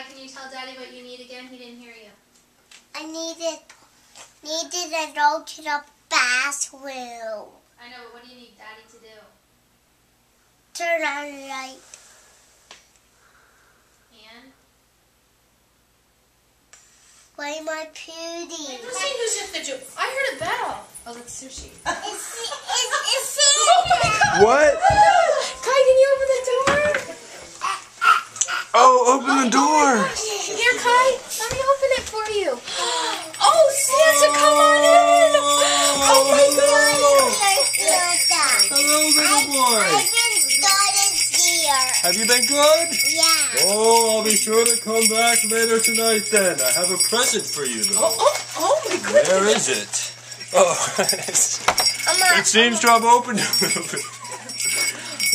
Kai, can you tell Daddy what you need again? He didn't hear you. I needed needed to go to the bathroom. I know, but what do you need Daddy to do? Turn on the light. And? Play my beauty. Let's see who's at the ju- I heard a bell. Oh, that's sushi. It's it's it's Santa. What? Kai, can you open the door? Oh, open the door. Here, Kai. Let me open it for you. Oh, Santa, come on in. Oh my God. Hello, little boy. I've been started here. Have you been good? Yeah. Oh, I'll be sure to come back later tonight then. I have a present for you, Oh, though. oh, oh my goodness. Where is it? Oh, it's- it seems to have opened a little bit.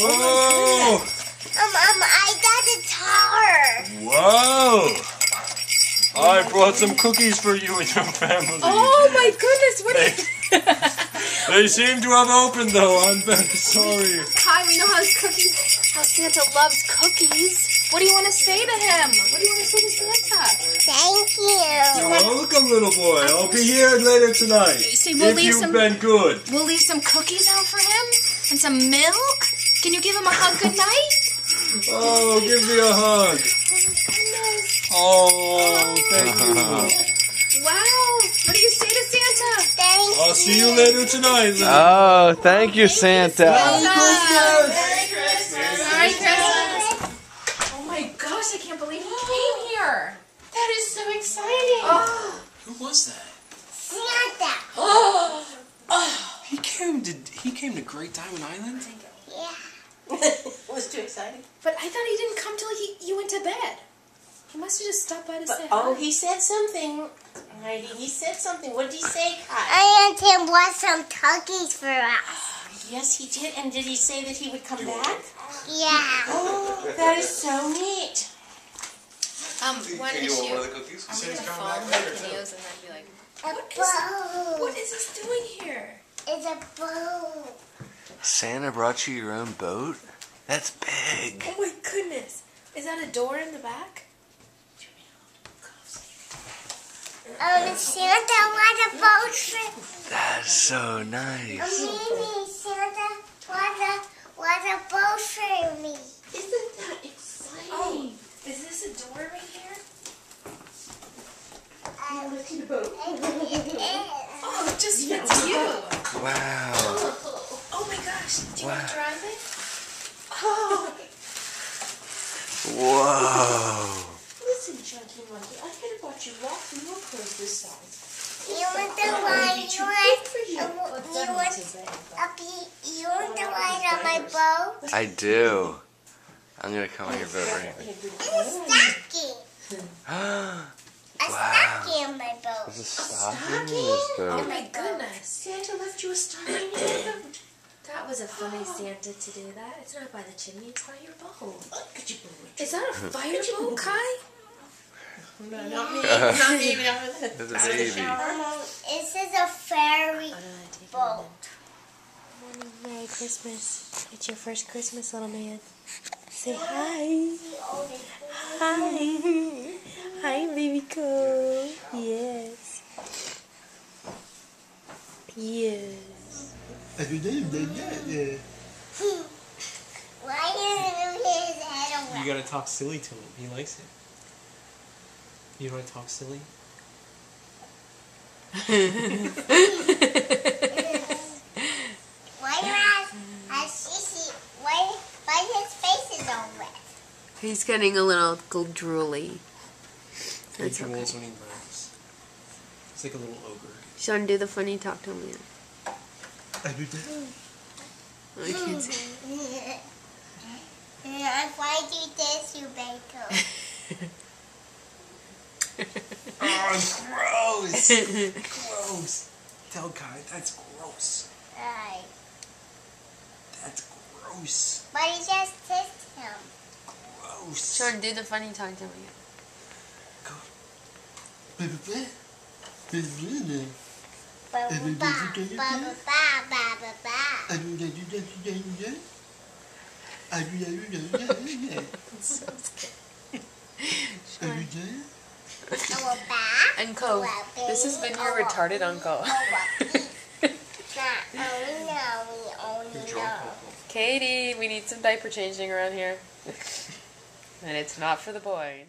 Oh, um, um, I got a tower. wow. I brought some cookies for you and your family. Oh my goodness. What are you? They seem to have opened, though. I'm very sorry. Kai, we know how cookies, how Santa loves cookies. What do you want to say to him? What do you want to say to Santa? Thank you. You're welcome, little boy. I'll be here later tonight. See, we'll if leave you've some- been good. We'll leave some cookies out for him and some milk. Can you give him a hug good night? Oh, give me a hug. Oh, thank you. Wow. What do you say to Santa? Thank I'll see you later tonight. Little Oh, thank you, Santa. Merry Christmas. Merry Christmas. Oh my gosh, I can't believe he came here. That is so exciting. Oh. Who was that? Santa. Oh. Oh. He came to he came to Great Diamond Island. Yeah. Was too exciting. But I thought he didn't come till he, you went to bed. He must have just stopped by to But, say oh, he said something. Heidi, he said something. What did he say, Kai? I and Tim bought some cookies for us. Yes, he did. And did he say that he would come back? Yeah. Oh, that is so neat. Um, one issue. the cookies? I'm gonna fall in my videos and then be like, A What is- bow. what is this doing here? It's a boat. Santa brought you your own boat? That's big. Oh my goodness. Is that a door in the back? Um, Santa want a boat for That's so um, nice. Mimi. Santa want a want a boat for me. Isn't that exciting? Oh, is this a door right here? Um, Let's see the boat. Oh, it just fits you. Wow. Oh my gosh. Do you want to drive it? Oh, Whoa. listen, Chunky Monkey. I could have bought you lots more clothes this size. You want the one? You want? You want? A be, you want the one on my boat? I do. I'm gonna come on your boat right And a stocking. now. A Wow. stocking on my boat. There's a stocking in this Oh my goodness. Santa left you a stocking in the boat. That was a funny Santa to do that. It's not by the chimney, it's by your boat. Could you believe it? Is that a fireboat, Kai? No, not me. Not me. even out of the- There's a out of the baby. shower. Um, this is a ferry boat. Morning, Merry Christmas. It's your first Christmas, little man. Say hi. Hi. Hi, baby girl. Yes. Yes. Why did his head You gotta talk silly to him. He likes it. You wanna talk silly? Why has has Sissy? Why why his face is all red? He's getting a little drooly. He That's okay. when he laughs. He's like a little ogre. Sean, do the funny talk to me. I do that. I can't see. Why do this, you bacon? Oh, gross! gross! Tell Kai, that's gross. Right. That's gross. But he just kissed him. Gross. Sean, do the funny talk to me. Ba Uncle, this has been your retarded uncle. Katie, we need some diaper changing around here. and it's not for the boys.